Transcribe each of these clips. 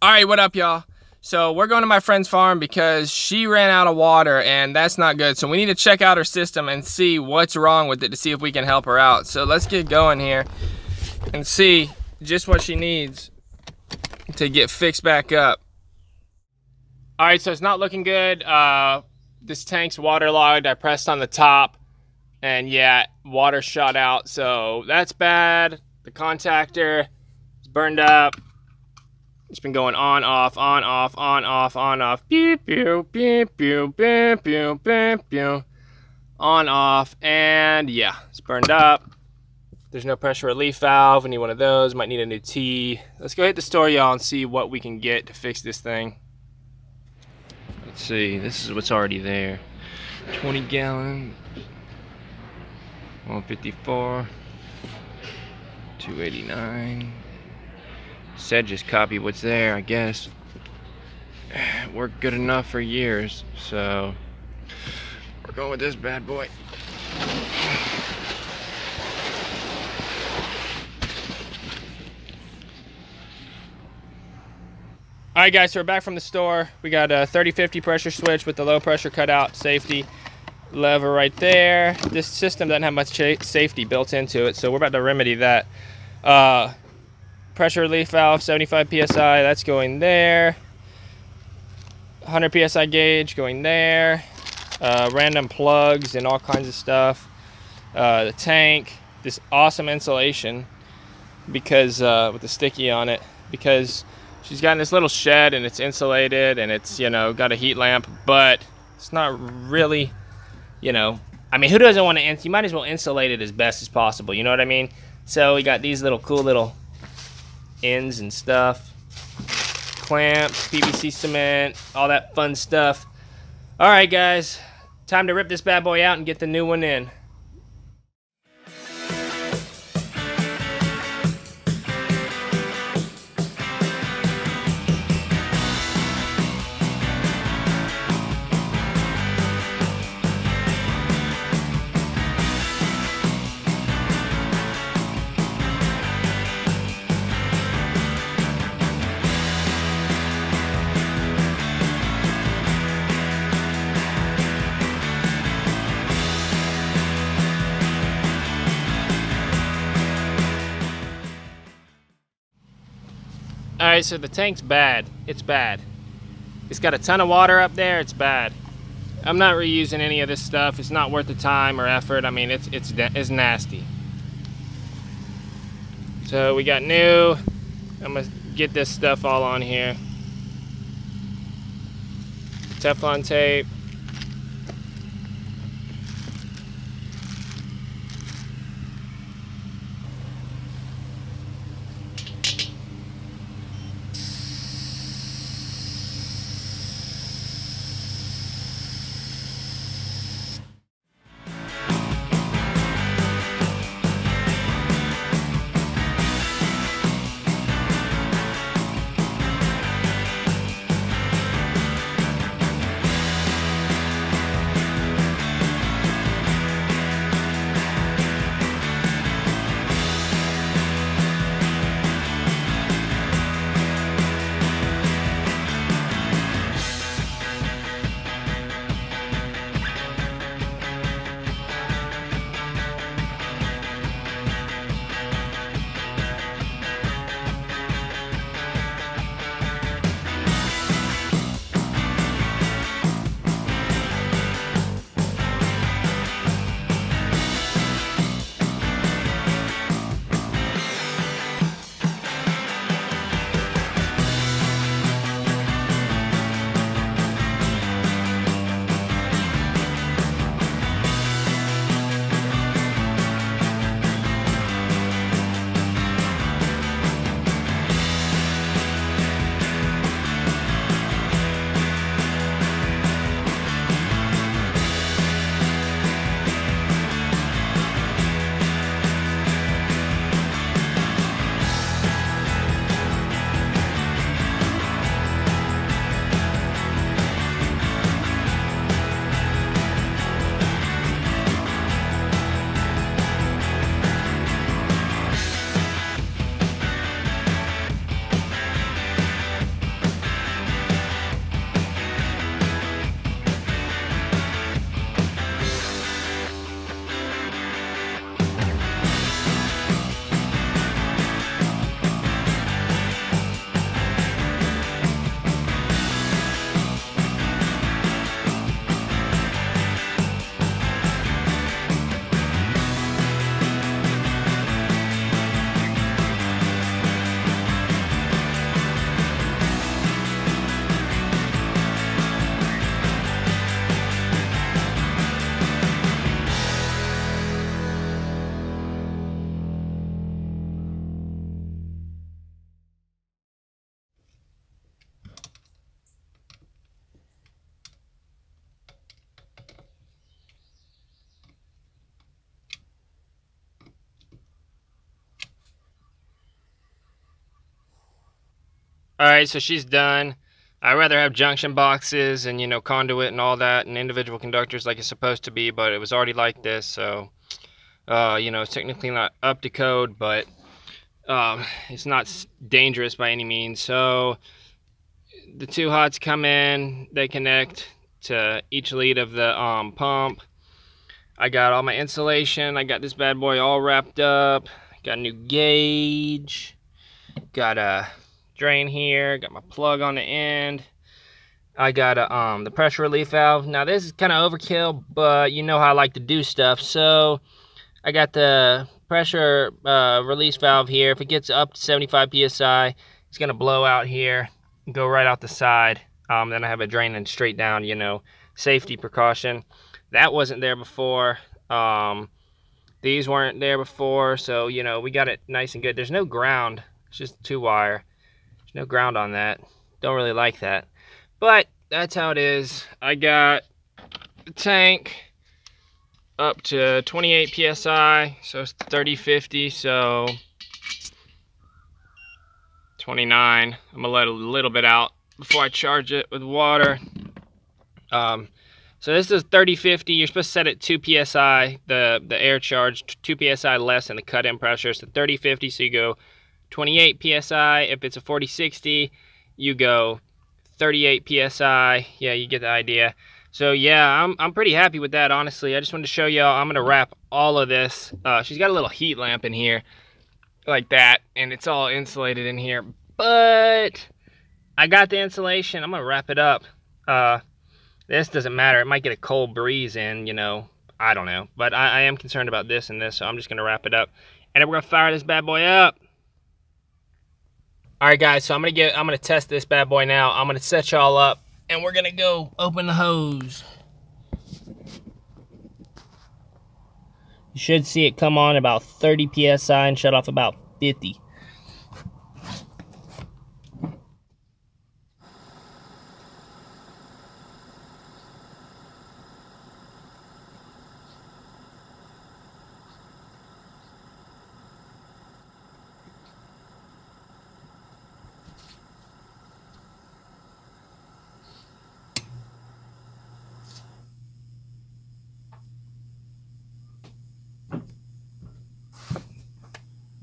All right, what up, y'all? So we're going to my friend's farm because she ran out of water and that's not good. So we need to check out her system and see what's wrong with it to see if we can help her out. So let's get going here and see just what she needs to get fixed back up. All right, so it's not looking good. Uh, this tank's waterlogged. I pressed on the top and yeah, water shot out. So that's bad. The contactor is burned up. It's been going on, off, on, off, on, off, on, off. Beep, beep, beep, beep, beep, beep, beep, beep. On, off, and yeah, it's burned up. There's no pressure relief valve. We need one of those. Might need a new T. Let's go hit the store, y'all, and see what we can get to fix this thing. Let's see. This is what's already there. 20 gallon. 154. 289 said just copy what's there, I guess. Worked good enough for years, so we're going with this bad boy. Alright guys, so we're back from the store. We got a 3050 pressure switch with the low pressure cutout safety lever right there. This system doesn't have much safety built into it, so we're about to remedy that. Uh, pressure relief valve 75 psi that's going there. 100 psi gauge going there. Uh, random plugs and all kinds of stuff. Uh, the tank this awesome insulation because uh, with the sticky on it because she's got in this little shed and it's insulated and it's you know got a heat lamp but it's not really you know I mean who doesn't want to you might as well insulate it as best as possible you know what I mean? So we got these little cool little ends and stuff. Clamps, PVC cement, all that fun stuff. All right, guys. Time to rip this bad boy out and get the new one in. Alright, so the tank's bad. It's bad. It's got a ton of water up there. It's bad. I'm not reusing any of this stuff. It's not worth the time or effort. I mean, it's, it's, it's nasty. So we got new. I'm going to get this stuff all on here. Teflon tape. All right, so she's done. I'd rather have junction boxes and, you know, conduit and all that and individual conductors like it's supposed to be, but it was already like this, so, uh, you know, it's technically not up to code, but um, it's not dangerous by any means. So the two hots come in, they connect to each lead of the um, pump. I got all my insulation. I got this bad boy all wrapped up. Got a new gauge. Got a drain here. Got my plug on the end. I got a, um, the pressure relief valve. Now this is kind of overkill, but you know how I like to do stuff. So I got the pressure uh, release valve here. If it gets up to 75 PSI, it's going to blow out here go right out the side. Um, then I have it draining straight down, you know, safety precaution. That wasn't there before. Um, these weren't there before, so, you know, we got it nice and good. There's no ground. It's just two wire. There's no ground on that. Don't really like that. But that's how it is. I got the tank up to 28 PSI, so it's 30, 50, so 29. I'm gonna let a little bit out before I charge it with water. Um, so this is 3050. You're supposed to set it 2 psi, the, the air charge, 2 psi less than the cut-in pressure. So 3050, so you go 28 psi. If it's a 4060, you go 38 psi. Yeah, you get the idea. So yeah, I'm, I'm pretty happy with that, honestly. I just wanted to show y'all, I'm to wrap all of this. Uh, she's got a little heat lamp in here like that, and it's all insulated in here. But I got the insulation. I'm gonna wrap it up. Uh, this doesn't matter. It might get a cold breeze in, you know. I don't know. But I, I am concerned about this and this, so I'm just gonna wrap it up. And then we're gonna fire this bad boy up. Alright guys, so I'm gonna get I'm gonna test this bad boy now. I'm gonna set y'all up and we're gonna go open the hose. You should see it come on about 30 psi and shut off about 50.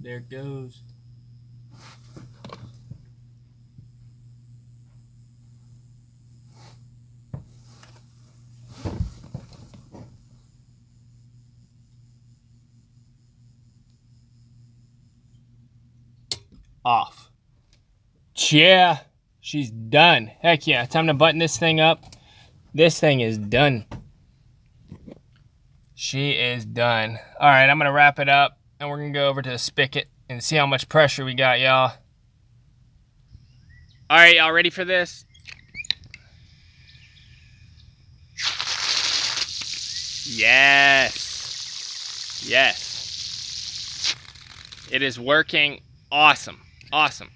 There it goes. Off. Yeah, she's done. Heck yeah, time to button this thing up. This thing is done. She is done. All right, I'm going to wrap it up and we're gonna go over to the spigot and see how much pressure we got, y'all. All right, y'all ready for this? Yes. Yes. It is working awesome. Awesome.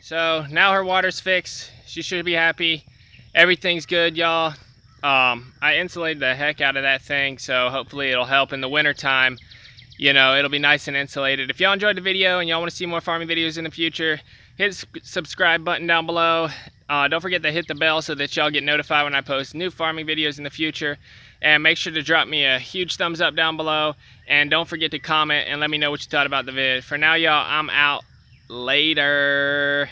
So now her water's fixed. She should be happy. Everything's good, y'all. Um, I insulated the heck out of that thing, so hopefully it'll help in the wintertime you know, it'll be nice and insulated. If y'all enjoyed the video and y'all want to see more farming videos in the future, hit subscribe button down below. Uh, don't forget to hit the bell so that y'all get notified when I post new farming videos in the future. And make sure to drop me a huge thumbs up down below. And don't forget to comment and let me know what you thought about the vid. For now, y'all, I'm out. Later.